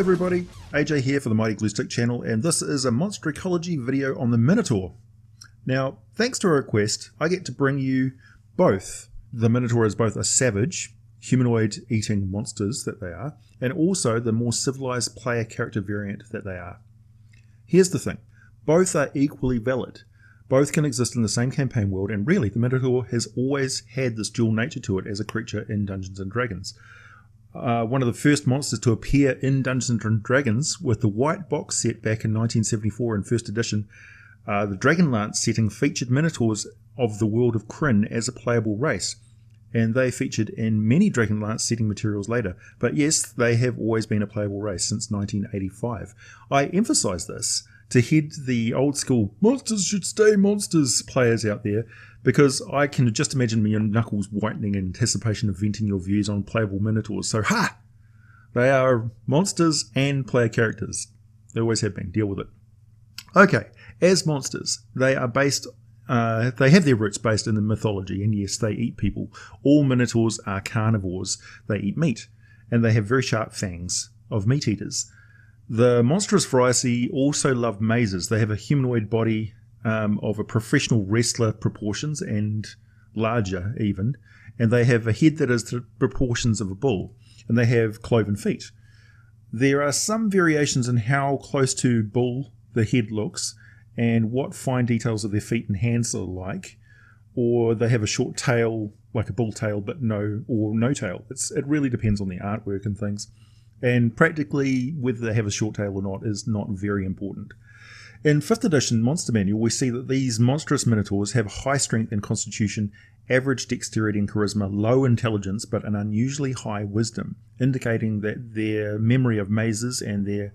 Everybody, AJ here for the Mighty Gluestick channel and this is a monster ecology video on the Minotaur. Now, thanks to a request, I get to bring you both. The Minotaur is both a savage, humanoid eating monsters that they are, and also the more civilized player character variant that they are. Here's the thing, both are equally valid. Both can exist in the same campaign world and really the Minotaur has always had this dual nature to it as a creature in Dungeons & Dragons uh, one of the first monsters to appear in Dungeons and Dragons with the white box set back in 1974 in first edition. Uh, the Dragonlance setting featured Minotaurs of the world of Krynn as a playable race, and they featured in many Dragonlance setting materials later. But yes, they have always been a playable race since 1985. I emphasize this to head the old school monsters should stay monsters players out there because I can just imagine your knuckles whitening in anticipation of venting your views on playable minotaurs. So, ha! They are monsters and player characters. They always have been. Deal with it. Okay, as monsters, they are based. Uh, they have their roots based in the mythology, and yes, they eat people. All minotaurs are carnivores. They eat meat, and they have very sharp fangs of meat eaters. The monstrous variety also love mazes. They have a humanoid body um, of a professional wrestler proportions and larger even, and they have a head that is the proportions of a bull, and they have cloven feet. There are some variations in how close to bull the head looks and what fine details of their feet and hands are like, or they have a short tail like a bull tail but no or no tail. It's it really depends on the artwork and things. And practically whether they have a short tail or not is not very important. In 5th edition Monster Manual, we see that these monstrous minotaurs have high strength and constitution, average dexterity and charisma, low intelligence, but an unusually high wisdom, indicating that their memory of mazes and their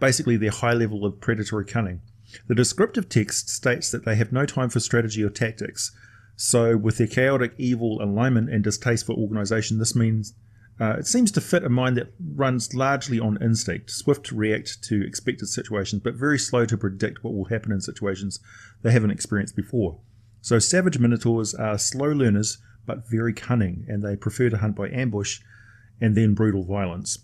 basically their high level of predatory cunning. The descriptive text states that they have no time for strategy or tactics. So, with their chaotic, evil alignment and distaste for organization, this means uh, it seems to fit a mind that runs largely on instinct, swift to react to expected situations, but very slow to predict what will happen in situations they haven't experienced before. So, savage minotaurs are slow learners, but very cunning, and they prefer to hunt by ambush and then brutal violence.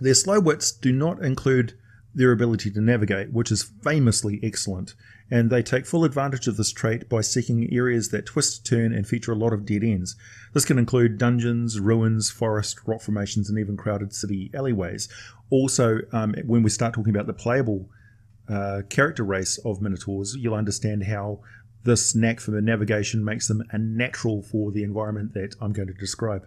Their slow wits do not include their ability to navigate, which is famously excellent, and they take full advantage of this trait by seeking areas that twist, turn, and feature a lot of dead ends. This can include dungeons, ruins, forest, rock formations, and even crowded city alleyways. Also, um, when we start talking about the playable uh, character race of Minotaurs, you'll understand how this knack for navigation makes them a natural for the environment that I'm going to describe.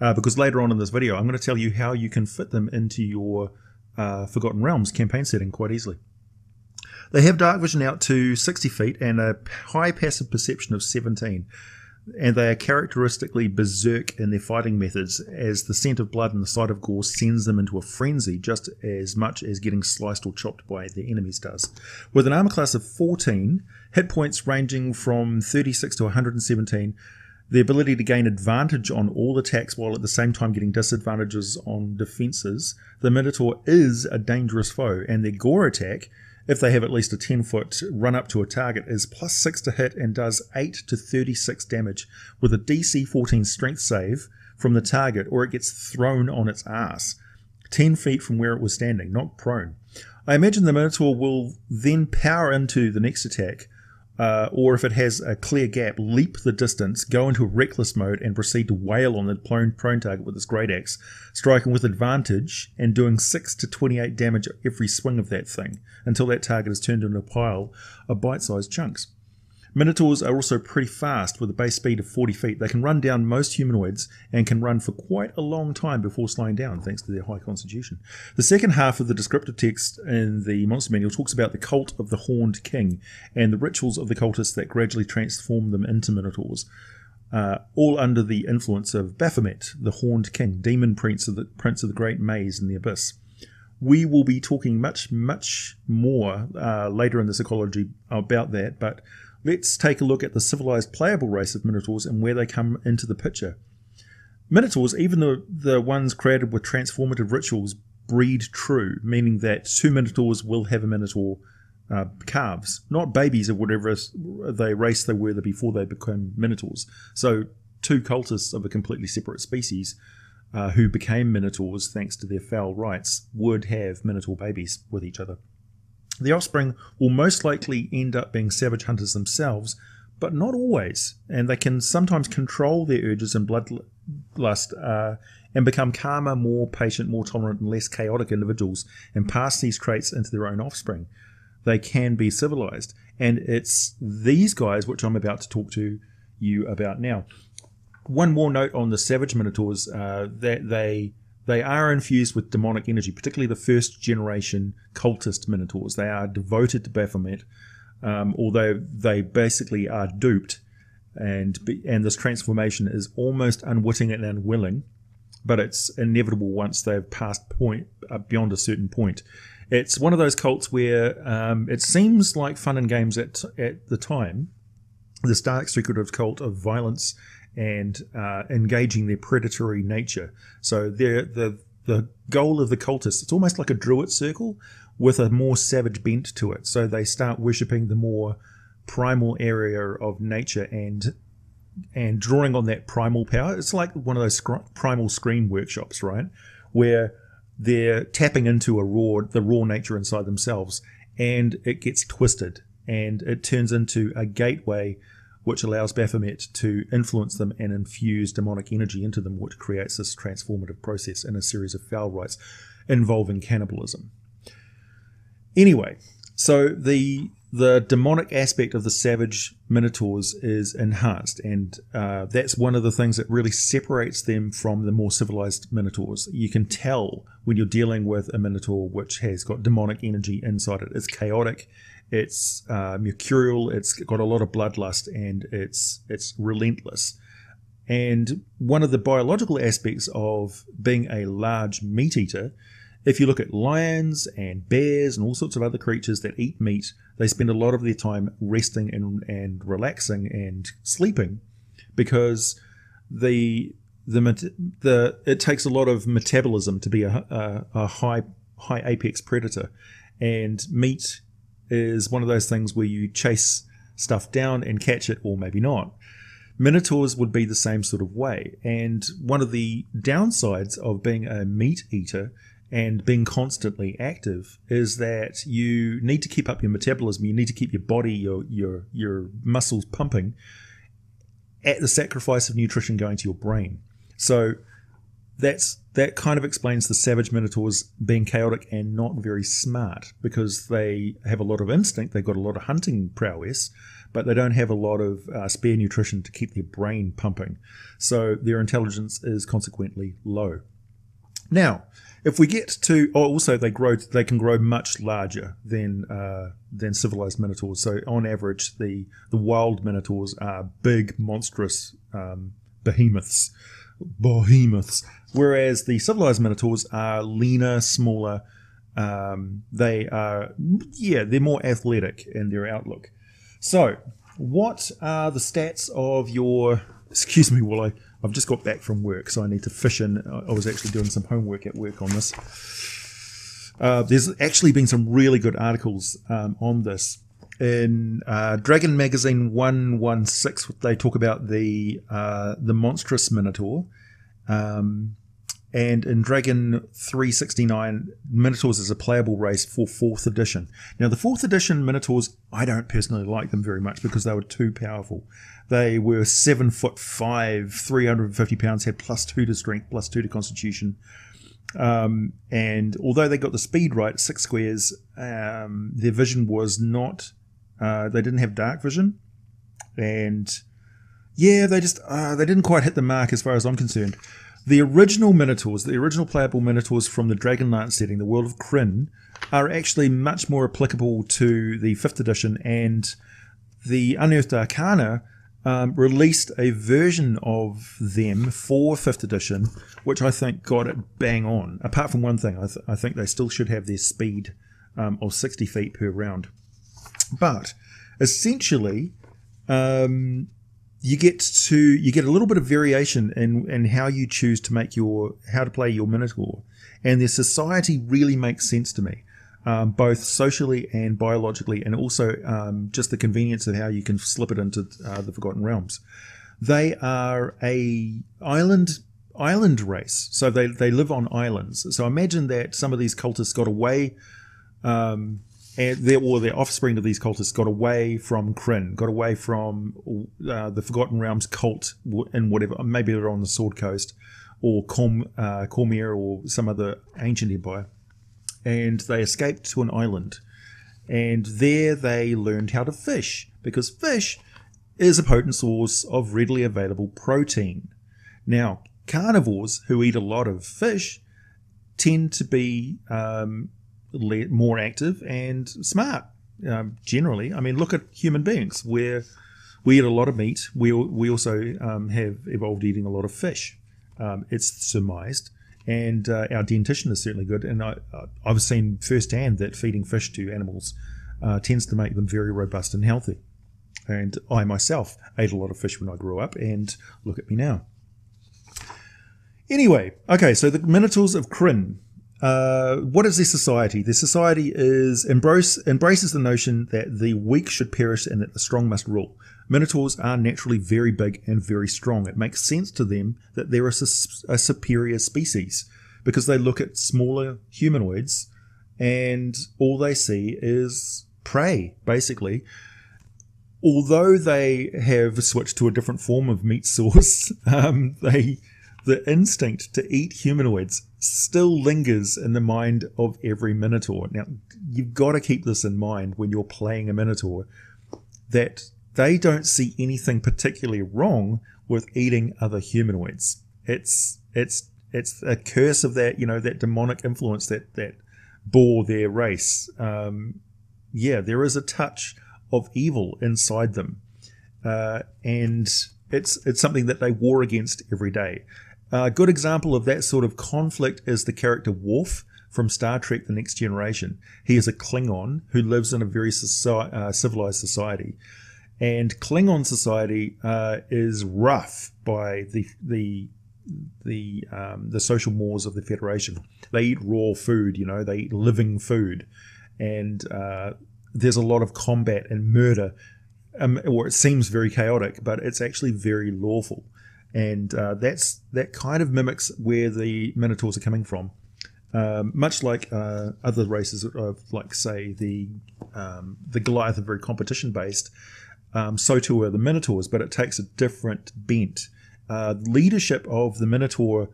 Uh, because later on in this video, I'm going to tell you how you can fit them into your uh, Forgotten Realms campaign setting quite easily. They have dark vision out to 60 feet and a high passive perception of 17. And they are characteristically berserk in their fighting methods, as the scent of blood and the sight of gore sends them into a frenzy just as much as getting sliced or chopped by their enemies does. With an armor class of 14, hit points ranging from 36 to 117, the ability to gain advantage on all attacks while at the same time getting disadvantages on defenses, the Minotaur is a dangerous foe, and their gore attack if they have at least a 10 foot run up to a target, is plus 6 to hit and does 8 to 36 damage with a DC 14 strength save from the target, or it gets thrown on its ass 10 feet from where it was standing, not prone. I imagine the Minotaur will then power into the next attack, uh, or if it has a clear gap, leap the distance, go into a reckless mode, and proceed to wail on the prone, prone target with its great axe, striking with advantage and doing 6 to 28 damage every swing of that thing until that target is turned into a pile of bite sized chunks. Minotaurs are also pretty fast with a base speed of 40 feet. They can run down most humanoids and can run for quite a long time before slowing down thanks to their high constitution. The second half of the descriptive text in the Monster Manual talks about the cult of the Horned King and the rituals of the cultists that gradually transform them into Minotaurs. Uh, all under the influence of Baphomet, the Horned King, demon prince of the prince of the great maze in the abyss. We will be talking much, much more uh, later in this ecology about that, but let's take a look at the civilized playable race of Minotaurs and where they come into the picture. Minotaurs, even the, the ones created with transformative rituals, breed true, meaning that two Minotaurs will have a Minotaur uh, calves, not babies of whatever they race they were before they became Minotaurs. So two cultists of a completely separate species uh, who became minotaurs thanks to their foul rites would have minotaur babies with each other. The offspring will most likely end up being savage hunters themselves, but not always, and they can sometimes control their urges and bloodlust uh, and become calmer, more patient, more tolerant, and less chaotic individuals and pass these traits into their own offspring. They can be civilized, and it's these guys which I'm about to talk to you about now one more note on the Savage Minotaurs uh, that they they are infused with demonic energy, particularly the first generation cultist Minotaurs. They are devoted to Baphomet, um, although they basically are duped, and and this transformation is almost unwitting and unwilling, but it's inevitable once they've passed point uh, beyond a certain point. It's one of those cults where um, it seems like fun and games at at the time. This dark secretive cult of violence and uh, engaging their predatory nature. So the the goal of the cultists it's almost like a druid circle with a more savage bent to it. So they start worshipping the more primal area of nature and and drawing on that primal power. It's like one of those primal scream workshops, right, where they're tapping into a raw the raw nature inside themselves, and it gets twisted and it turns into a gateway which allows Baphomet to influence them and infuse demonic energy into them, which creates this transformative process in a series of foul rites involving cannibalism. Anyway, so the the demonic aspect of the savage minotaurs is enhanced, and uh, that's one of the things that really separates them from the more civilized minotaurs. You can tell when you're dealing with a minotaur which has got demonic energy inside it. It's chaotic, it's uh, mercurial. It's got a lot of bloodlust, and it's it's relentless. And one of the biological aspects of being a large meat eater, if you look at lions and bears and all sorts of other creatures that eat meat, they spend a lot of their time resting and, and relaxing and sleeping because the the the it takes a lot of metabolism to be a, a, a high high apex predator, and meat is one of those things where you chase stuff down and catch it, or maybe not. Minotaurs would be the same sort of way. And one of the downsides of being a meat eater and being constantly active is that you need to keep up your metabolism. You need to keep your body, your your your muscles pumping at the sacrifice of nutrition going to your brain. So that's that kind of explains the savage minotaurs being chaotic and not very smart because they have a lot of instinct they've got a lot of hunting prowess but they don't have a lot of uh, spare nutrition to keep their brain pumping. So their intelligence is consequently low. Now if we get to oh, also they grow they can grow much larger than uh, than civilized minotaurs. So on average the the wild minotaurs are big monstrous um, behemoths behemoths whereas the civilized minotaurs are leaner, smaller. Um, they are, yeah, they're more athletic in their outlook. So, what are the stats of your? Excuse me, while I I've just got back from work, so I need to fish in. I was actually doing some homework at work on this. Uh, there's actually been some really good articles um, on this. In uh, Dragon Magazine 116, they talk about the uh, the monstrous Minotaur. Um, and in Dragon 369, Minotaurs is a playable race for 4th edition. Now, the 4th edition Minotaurs, I don't personally like them very much because they were too powerful. They were 7 foot 5, 350 pounds, had plus 2 to strength, plus 2 to constitution. Um, and although they got the speed right, six squares, um, their vision was not, uh, they didn't have dark vision. And yeah, they just, uh, they didn't quite hit the mark as far as I'm concerned. The original Minotaurs, the original playable Minotaurs from the Dragonlance setting, the world of Krynn, are actually much more applicable to the 5th edition, and the Unearthed Arcana um, released a version of them for 5th edition, which I think got it bang on. Apart from one thing, I, th- I think they still should have their speed um, of 60 feet per round. But essentially, um, you get to you get a little bit of variation in in how you choose to make your how to play your minotaur, and the society really makes sense to me, um, both socially and biologically, and also um, just the convenience of how you can slip it into uh, the Forgotten Realms. They are a island island race. So they, they live on islands. So imagine that some of these cultists got away, um, and their, or their offspring of these cultists got away from Krynn, got away from uh, the Forgotten Realms cult and whatever. Maybe they're on the Sword Coast or Com, uh, Cormyr or some other ancient empire. And they escaped to an island. And there they learned how to fish because fish is a potent source of readily available protein. Now, carnivores who eat a lot of fish tend to be um, more active and smart um, generally. I mean, look at human beings where we eat a lot of meat. We, we also um, have evolved eating a lot of fish. Um, it's surmised. And uh, our dentition is certainly good. And I, I've seen firsthand that feeding fish to animals uh, tends to make them very robust and healthy. And I myself ate a lot of fish when I grew up, and look at me now. Anyway, okay, so the Minotaurs of Krynn. Uh, what is their society? Their society is embrace, embraces the notion that the weak should perish and that the strong must rule. Minotaurs are naturally very big and very strong. It makes sense to them that they're a, a superior species because they look at smaller humanoids and all they see is prey, basically although they have switched to a different form of meat source, um, they the instinct to eat humanoids still lingers in the mind of every Minotaur. Now, you've got to keep this in mind when you're playing a Minotaur that they don't see anything particularly wrong with eating other humanoids. It's it's it's a curse of that you know that demonic influence that that bore their race. Um, yeah, there is a touch of evil inside them, uh, and it's it's something that they war against every day. A good example of that sort of conflict is the character Worf from Star Trek: The Next Generation. He is a Klingon who lives in a very uh, civilized society, and Klingon society uh, is rough by the the the um, the social mores of the Federation. They eat raw food, you know, they eat living food, and uh, there's a lot of combat and murder, um, or it seems very chaotic, but it's actually very lawful, and uh, that's that kind of mimics where the Minotaurs are coming from. Um, much like uh, other races of, like say the um, the Goliath are very competition based, um, so too are the Minotaurs, but it takes a different bent. Uh, leadership of the Minotaur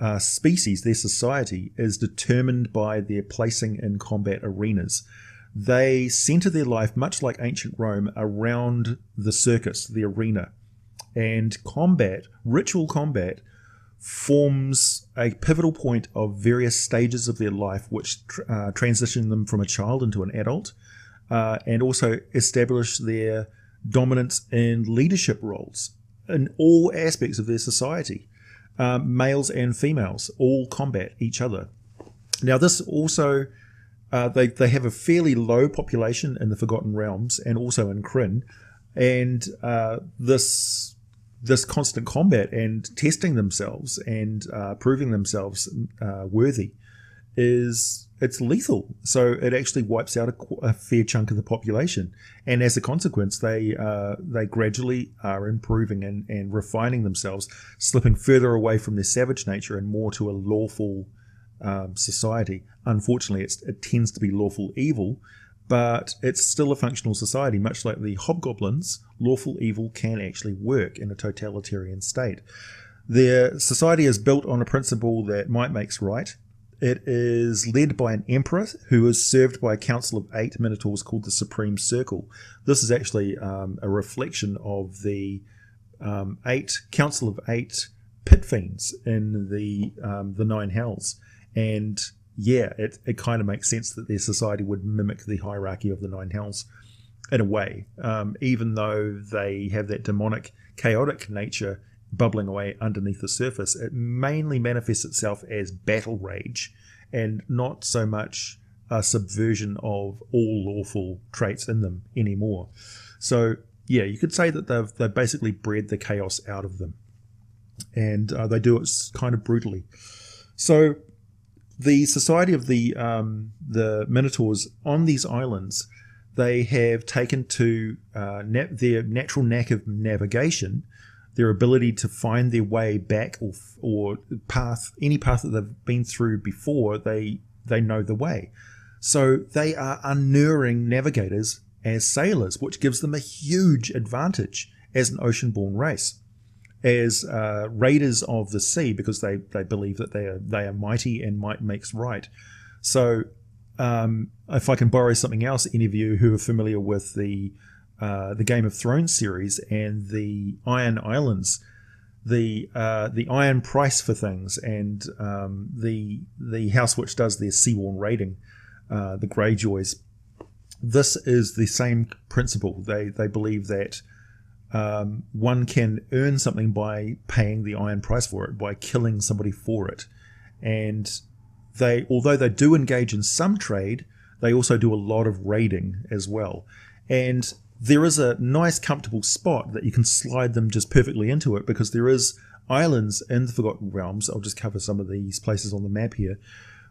uh, species, their society, is determined by their placing in combat arenas they center their life, much like ancient Rome, around the circus, the arena. And combat, ritual combat, forms a pivotal point of various stages of their life, which uh, transition them from a child into an adult, uh, and also establish their dominance in leadership roles in all aspects of their society. Uh, males and females all combat each other. Now, this also uh, they, they have a fairly low population in the Forgotten Realms and also in Krynn, and uh, this this constant combat and testing themselves and uh, proving themselves uh, worthy is it's lethal. So it actually wipes out a, a, fair chunk of the population, and as a consequence, they uh, they gradually are improving and, and refining themselves, slipping further away from their savage nature and more to a lawful um, society. Unfortunately, it tends to be lawful evil, but it's still a functional society. Much like the hobgoblins, lawful evil can actually work in a totalitarian state. Their society is built on a principle that might makes right. It is led by an emperor who is served by a council of eight minotaurs called the Supreme Circle. This is actually um, a reflection of the um, eight council of eight pit fiends in the um, the nine hells and yeah, it, it kind of makes sense that their society would mimic the hierarchy of the Nine Hells in a way, um, even though they have that demonic, chaotic nature bubbling away underneath the surface. It mainly manifests itself as battle rage and not so much a subversion of all lawful traits in them anymore. So, yeah, you could say that they've, they've basically bred the chaos out of them. And uh, they do it kind of brutally. So, the society of the um, the Minotaurs on these islands, they have taken to uh, na- their natural knack of navigation. their ability to find their way back or or path any path that they've been through before they they know the way. So they are unerring navigators as sailors, which gives them a huge advantage as an ocean-born race, as uh, raiders of the sea, because they, they believe that they are they are mighty and might makes right. So, um, if I can borrow something else, any of you who are familiar with the uh, the Game of Thrones series and the Iron Islands, the uh, the iron price for things, and um, the the house which does their seaworn raiding, uh, the Greyjoys. This is the same principle. They they believe that um, one can earn something by paying the iron price for it, by killing somebody for it, and they although they do engage in some trade, they also do a lot of raiding as well, and there is a nice comfortable spot that you can slide them just perfectly into it because there is islands in the Forgotten Realms. I'll just cover some of these places on the map here,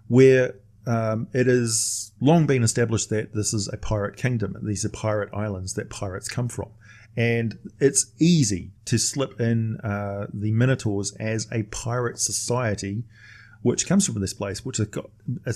where um, it has long been established that this is a pirate kingdom. These are pirate islands that pirates come from. And it's easy to slip in uh, the Minotaurs as a pirate society which comes from this place, which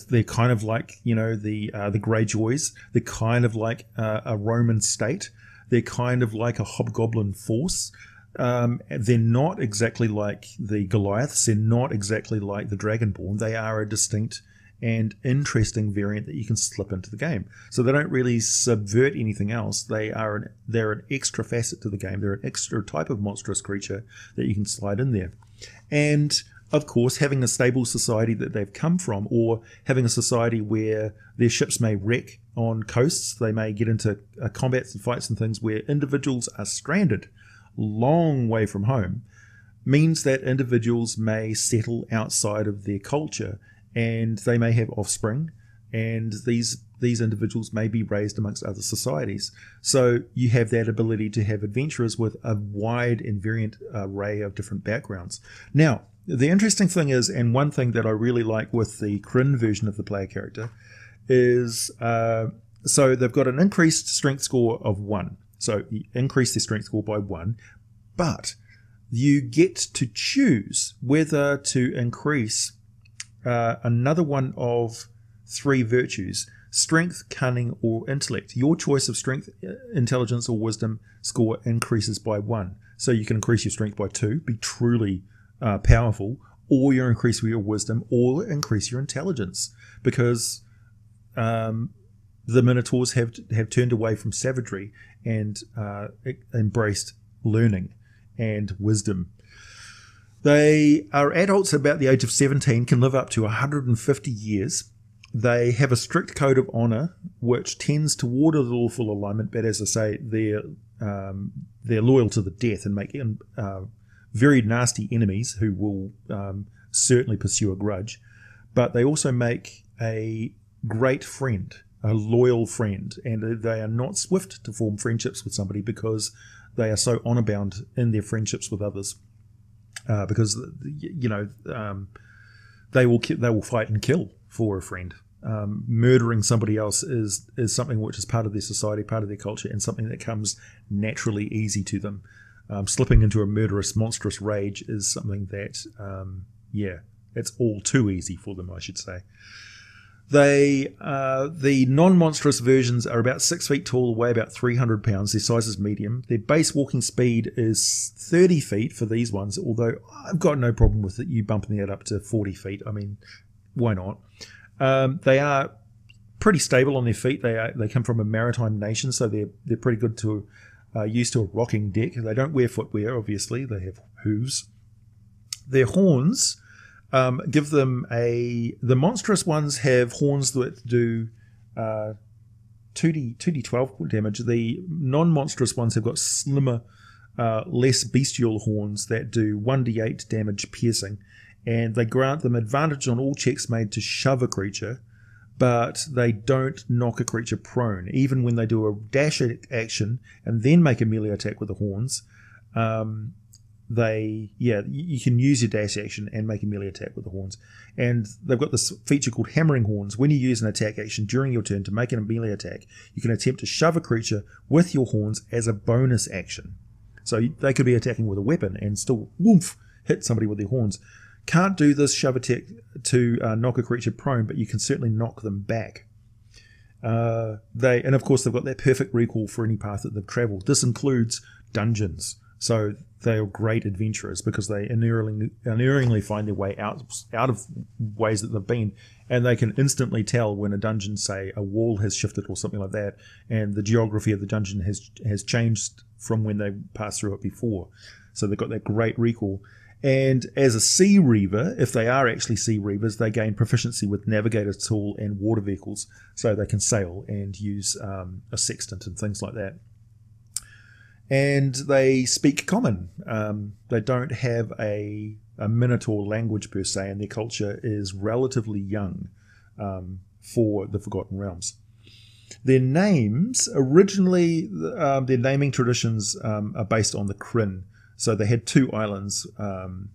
they're kind of like you know the uh, the Greyjoys. They're kind of like uh, a Roman state. They're kind of like a hobgoblin force. Um, they're not exactly like the Goliaths. They're not exactly like the Dragonborn. They are a distinct and interesting variant that you can slip into the game. So they don't really subvert anything else. They are an, they're an extra facet to the game. They're an extra type of monstrous creature that you can slide in there. And of course, having a stable society that they've come from, or having a society where their ships may wreck on coasts, they may get into uh, combats and fights and things where individuals are stranded long way from home, means that individuals may settle outside of their culture and they may have offspring, and these these individuals may be raised amongst other societies. So you have that ability to have adventurers with a wide and variant array of different backgrounds. Now, the interesting thing is, and one thing that I really like with the Krynn version of the player character is uh, so they've got an increased strength score of one. So you increase their strength score by one, but you get to choose whether to increase uh, another one of three virtues strength, cunning, or intellect. Your choice of strength, uh, intelligence, or wisdom score increases by one. So you can increase your strength by two, be truly uh, powerful, or you increase your wisdom, or increase your intelligence, because um, the Minotaurs have have turned away from savagery and uh, embraced learning and wisdom. They are adults about the age of 17, can live up to 150 years. They have a strict code of honor, which tends toward a lawful alignment, but as I say, they're um, they're loyal to the death and make uh, very nasty enemies who will um, certainly pursue a grudge, but they also make a great friend, a loyal friend, and they are not swift to form friendships with somebody because they are so honor bound in their friendships with others. Uh, because you know um, they will ki- they will fight and kill for a friend. Um, murdering somebody else is is something which is part of their society, part of their culture, and something that comes naturally easy to them um, slipping into a murderous, monstrous rage is something that, um, yeah, it's all too easy for them, I should say. They, uh, the non-monstrous versions are about six feet tall, weigh about 300 pounds. Their size is medium. Their base walking speed is 30 feet for these ones, although I've got no problem with it. You bumping that up to 40 feet. I mean, why not? Um, they are pretty stable on their feet. They are, they come from a maritime nation, so they're they're pretty good to uh, used to a rocking deck. They don't wear footwear, obviously. They have hooves. Their horns um, give them a. The monstrous ones have horns that do uh, 2d 2d12 damage. The non-monstrous ones have got slimmer, uh, less bestial horns that do 1d8 damage piercing, and they grant them advantage on all checks made to shove a creature but they don't knock a creature prone. Even when they do a dash action and then make a melee attack with the horns, um, they yeah you can use your dash action and make a melee attack with the horns. And they've got this feature called hammering horns. When you use an attack action during your turn to make a melee attack, you can attempt to shove a creature with your horns as a bonus action. So they could be attacking with a weapon and still woof hit somebody with their horns. Can't do this shove attack to uh, knock a creature prone, but you can certainly knock them back. Uh, they and of course they've got that perfect recall for any path that they've travelled. This includes dungeons, so they are great adventurers because they unerringly, unerringly find their way out out of ways that they've been, and they can instantly tell when a dungeon, say, a wall has shifted or something like that, and the geography of the dungeon has has changed from when they passed through it before. So they've got that great recall. And as a sea reaver, if they are actually sea reavers, they gain proficiency with navigator tool and water vehicles, so they can sail and use um, a sextant and things like that. And they speak common. Um, they don't have a, a Minotaur language per se, and their culture is relatively young um, for the Forgotten Realms. Their names originally, um, their naming traditions um, are based on the Krynn. so they had two islands um,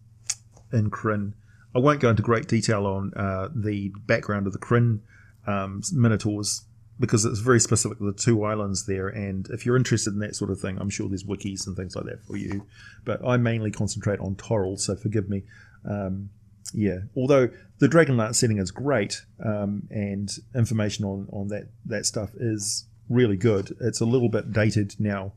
in Krynn. I won't go into great detail on uh, the background of the Krynn um, Minotaurs because it's very specific to the two islands there. And if you're interested in that sort of thing, I'm sure there's wikis and things like that for you. But I mainly concentrate on Toril, so forgive me. Um, yeah, although the Dragonlance setting is great um, and information on, on that, that stuff is really good. It's a little bit dated now.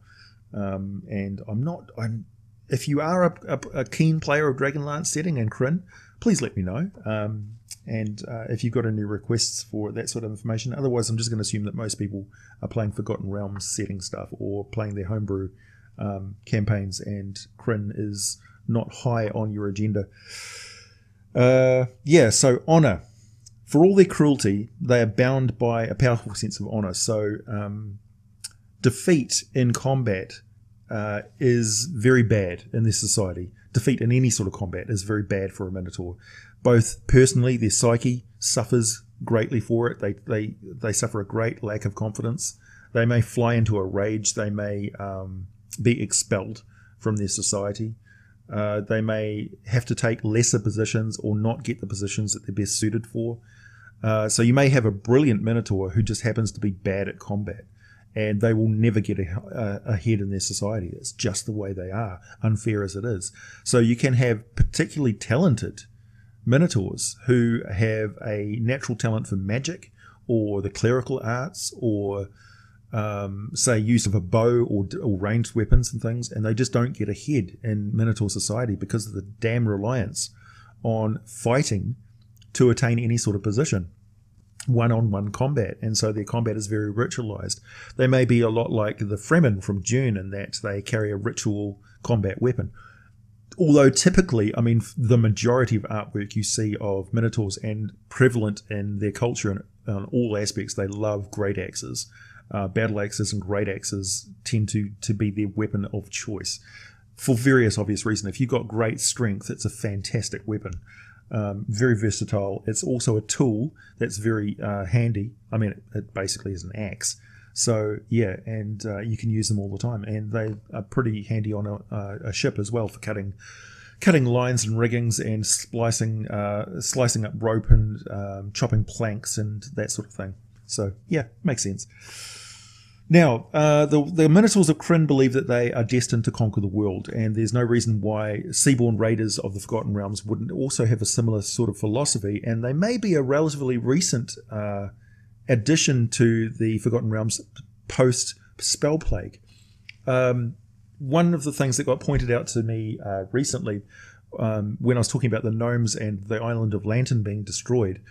Um, and I'm not, I'm if you are a, a, a, keen player of Dragonlance setting and Krynn, please let me know. Um, and uh, if you've got any requests for that sort of information, otherwise, I'm just going to assume that most people are playing Forgotten Realms setting stuff or playing their homebrew um, campaigns, and Krynn is not high on your agenda. Uh, yeah, so honor. For all their cruelty, they are bound by a powerful sense of honor. So, um, defeat in combat uh, is very bad in this society. Defeat in any sort of combat is very bad for a Minotaur. Both personally, their psyche suffers greatly for it. They, they, they suffer a great lack of confidence. They may fly into a rage. They may um, be expelled from their society. Uh, they may have to take lesser positions or not get the positions that they're best suited for. Uh, so you may have a brilliant Minotaur who just happens to be bad at combat and they will never get ahead in their society. It's just the way they are, unfair as it is. So you can have particularly talented minotaurs who have a natural talent for magic or the clerical arts or um, say use of a bow or, or ranged weapons and things, and they just don't get ahead in Minotaur society because of the damn reliance on fighting to attain any sort of position one on one combat, and so their combat is very ritualized. They may be a lot like the Fremen from Dune in that they carry a ritual combat weapon. Although typically, I mean, the majority of artwork you see of Minotaurs and prevalent in their culture and on all aspects, they love great axes. Uh, battle axes and great axes tend to, to be their weapon of choice for various obvious reasons. If you've got great strength, it's a fantastic weapon um, very versatile. It's also a tool that's very uh, handy. I mean, it, it, basically is an axe. So yeah, and uh, you can use them all the time, and they are pretty handy on a, a ship as well for cutting cutting lines and riggings and splicing uh, slicing up rope and um, chopping planks and that sort of thing. So yeah, makes sense. Now, uh, the, the Minotaurs of Krynn believe that they are destined to conquer the world, and there's no reason why Seaborn Raiders of the Forgotten Realms wouldn't also have a similar sort of philosophy, and they may be a relatively recent uh, addition to the Forgotten Realms post Spell Plague. Um, one of the things that got pointed out to me uh, recently um, when I was talking about the gnomes and the island of Lantan being destroyed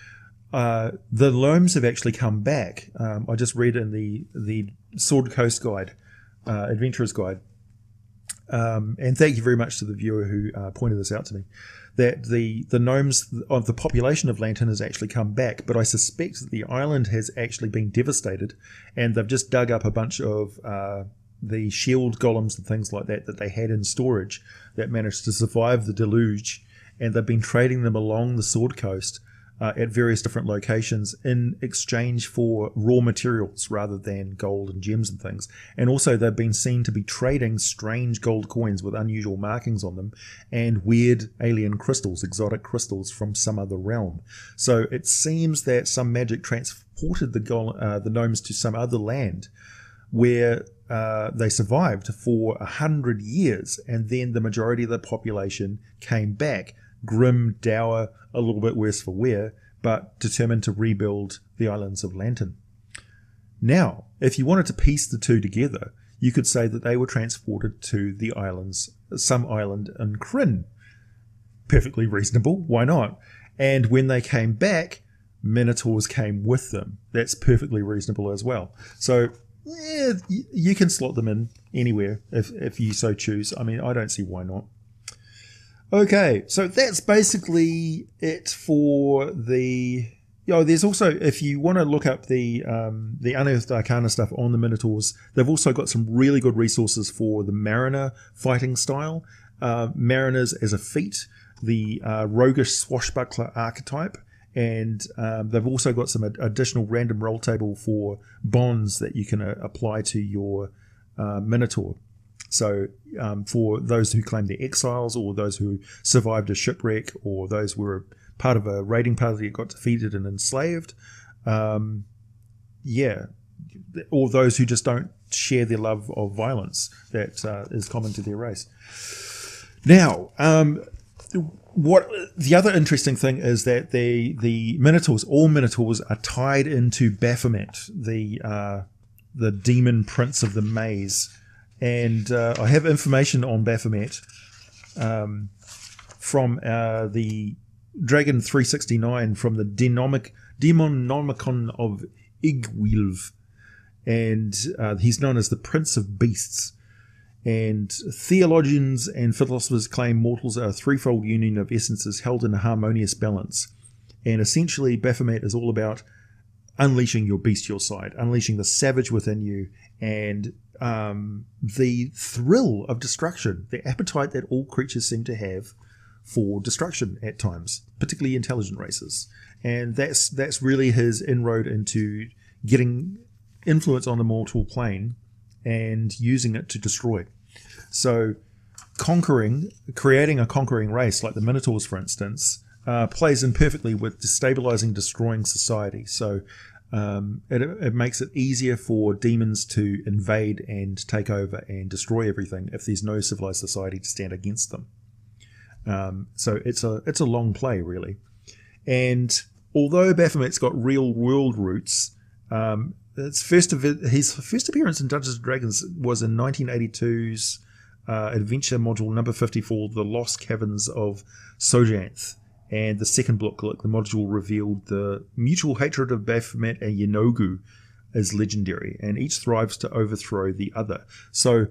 uh, the gnomes have actually come back. Um, I just read in the the Sword Coast Guide, uh, Adventurer's Guide, um, and thank you very much to the viewer who uh, pointed this out to me. That the the gnomes of the population of Lantan has actually come back, but I suspect that the island has actually been devastated, and they've just dug up a bunch of uh, the shield golems and things like that that they had in storage that managed to survive the deluge, and they've been trading them along the Sword Coast uh, at various different locations in exchange for raw materials rather than gold and gems and things. And also, they've been seen to be trading strange gold coins with unusual markings on them and weird alien crystals, exotic crystals from some other realm. So it seems that some magic transported the, go- uh, the gnomes to some other land where uh, they survived for a hundred years, and then the majority of the population came back, grim, dour, a little bit worse for wear, but determined to rebuild the islands of Lantan. Now, if you wanted to piece the two together, you could say that they were transported to the islands, some island in Krynn. Perfectly reasonable, why not? And when they came back, Minotaurs came with them. That's perfectly reasonable as well. So, yeah, you can slot them in anywhere if, if you so choose. I mean, I don't see why not. Okay, so that's basically it for the. You know, there's also if you want to look up the um, the unearthed arcana stuff on the Minotaurs, they've also got some really good resources for the Mariner fighting style. Uh, Mariners as a feat, the uh, roguish swashbuckler archetype, and um, they've also got some ad- additional random roll table for bonds that you can uh, apply to your uh, Minotaur. So, um, for those who claim they're exiles, or those who survived a shipwreck, or those who were part of a raiding party that got defeated and enslaved, um, yeah, or those who just don't share their love of violence that uh, is common to their race. Now, um, what the other interesting thing is that the the minotaurs, all minotaurs, are tied into Baphomet, the uh, the demon prince of the maze and uh, I have information on Baphomet um, from uh, the Dragon 369 from the Denomic, Demonomicon of Iggwilv, and uh, he's known as the Prince of Beasts. And theologians and philosophers claim mortals are a threefold union of essences held in a harmonious balance. And essentially, Baphomet is all about unleashing your bestial side, unleashing the savage within you, and um, the thrill of destruction, the appetite that all creatures seem to have for destruction at times, particularly intelligent races, and that's that's really his inroad into getting influence on the mortal plane and using it to destroy. So, conquering, creating a conquering race like the Minotaurs, for instance, uh, plays in perfectly with destabilizing, destroying society. So, um, it, it, makes it easier for demons to invade and take over and destroy everything if there's no civilized society to stand against them. Um, so it's a it's a long play really, and although Baphomet's got real world roots, um, its first his first appearance in Dungeons and Dragons was in 1982's uh, adventure module number 54, The Lost Caverns of Tsojcanth and the second booklet, the module revealed the mutual hatred of Baphomet and Yeenoghu is legendary, and each thrives to overthrow the other. So,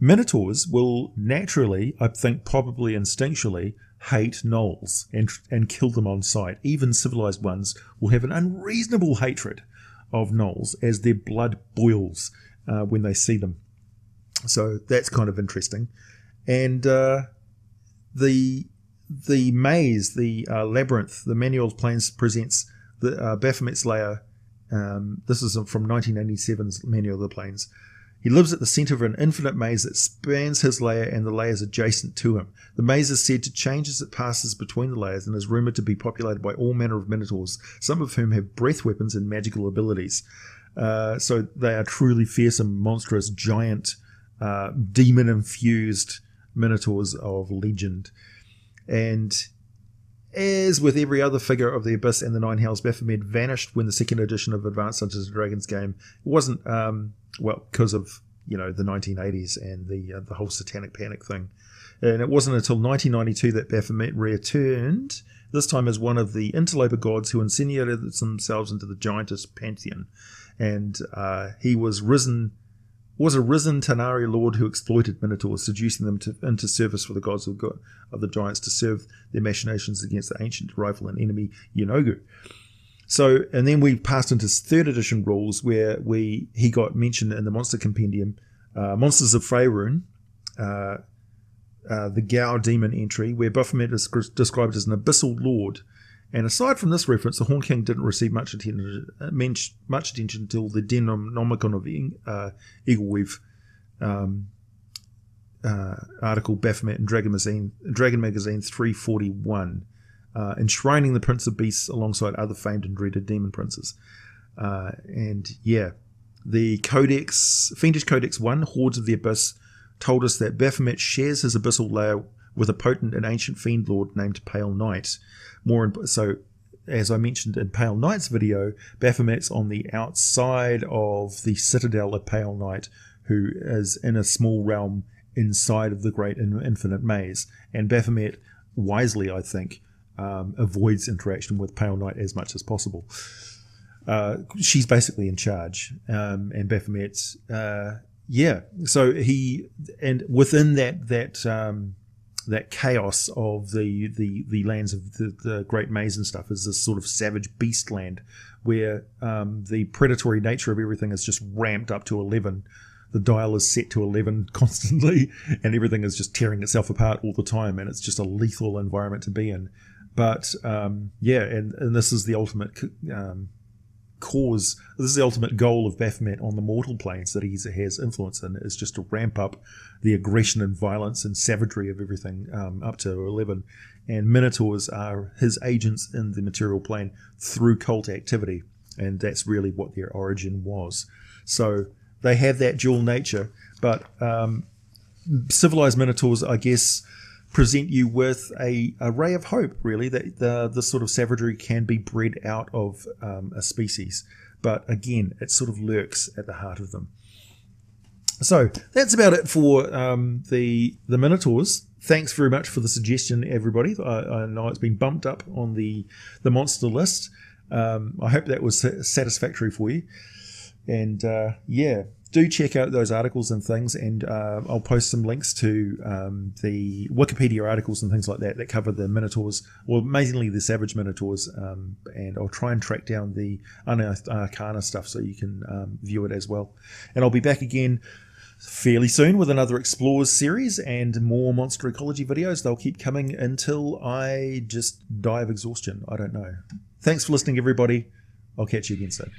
Minotaurs will naturally, I think, probably instinctually, hate gnolls and and kill them on sight. Even civilized ones will have an unreasonable hatred of gnolls as their blood boils uh, when they see them. So that's kind of interesting, and uh, the the maze, the uh, labyrinth, the manual planes presents the uh, Baphomet's lair. Um, this is from 1987's Manual of the Planes. He lives at the center of an infinite maze that spans his layer and the layers adjacent to him. The maze is said to change as it passes between the layers and is rumored to be populated by all manner of minotaurs, some of whom have breath weapons and magical abilities. Uh, so they are truly fearsome, monstrous, giant, uh, demon infused minotaurs of legend. And as with every other figure of the Abyss and the Nine Hells, Baphomet vanished when the second edition of Advanced Dungeons and Dragons game wasn't um, well because of you know the 1980s and the uh, the whole Satanic Panic thing, and it wasn't until 1992 that Baphomet returned. This time as one of the interloper gods who insinuated themselves into the giantess pantheon, and uh, he was risen was a risen Tanar'ri lord who exploited Minotaurs, seducing them to, into service for the gods of, of the giants to serve their machinations against the ancient rival and enemy Yeenoghu. So, and then we passed into third edition rules where we he got mentioned in the Monster Compendium, uh, Monsters of Faerun, uh, uh, the Gau demon entry, where Baphomet is described as an abyssal lord and aside from this reference, the Horn King didn't receive much attention, uh, much attention until the Demonomicon of uh, Iggwilv um, uh, article Baphomet in Dragon Magazine, Dragon Magazine 341, uh, enshrining the Prince of Beasts alongside other famed and dreaded demon princes. Uh, and yeah, the Codex, Fiendish Codex 1, Hordes of the Abyss, told us that Baphomet shares his abyssal lair with a potent and ancient fiend lord named Pale Night. More in, so, as I mentioned in Pale Night's video, Baphomet's on the outside of the citadel of Pale Night, who is in a small realm inside of the great infinite maze. And Baphomet, wisely, I think, um, avoids interaction with Pale Night as much as possible. Uh, she's basically in charge, um, and Baphomet's uh, yeah. So he and within that that um, that chaos of the the the lands of the, the Great Maze and stuff is this sort of savage beast land where um, the predatory nature of everything is just ramped up to eleven. The dial is set to eleven constantly, and everything is just tearing itself apart all the time, and it's just a lethal environment to be in. But um, yeah, and, and this is the ultimate um, cause this is the ultimate goal of Baphomet on the mortal planes that he has influence in is just to ramp up the aggression and violence and savagery of everything um, up to 11 and minotaurs are his agents in the material plane through cult activity and that's really what their origin was. So they have that dual nature but um, civilized minotaurs i guess present you with a, a ray of hope, really, that the, sort of savagery can be bred out of um, a species. But again, it sort of lurks at the heart of them. So that's about it for um, the the Minotaurs. Thanks very much for the suggestion, everybody. I, I know it's been bumped up on the the monster list. Um, I hope that was satisfactory for you. And uh, yeah, do check out those articles and things, and uh, I'll post some links to um, the Wikipedia articles and things like that that cover the Minotaurs, or amazingly the Savage Minotaurs, um, and I'll try and track down the Unearthed Arcana stuff so you can um, view it as well. And I'll be back again fairly soon with another Explores series and more monster ecology videos. They'll keep coming until I just die of exhaustion. I don't know. Thanks for listening, everybody. I'll catch you again soon.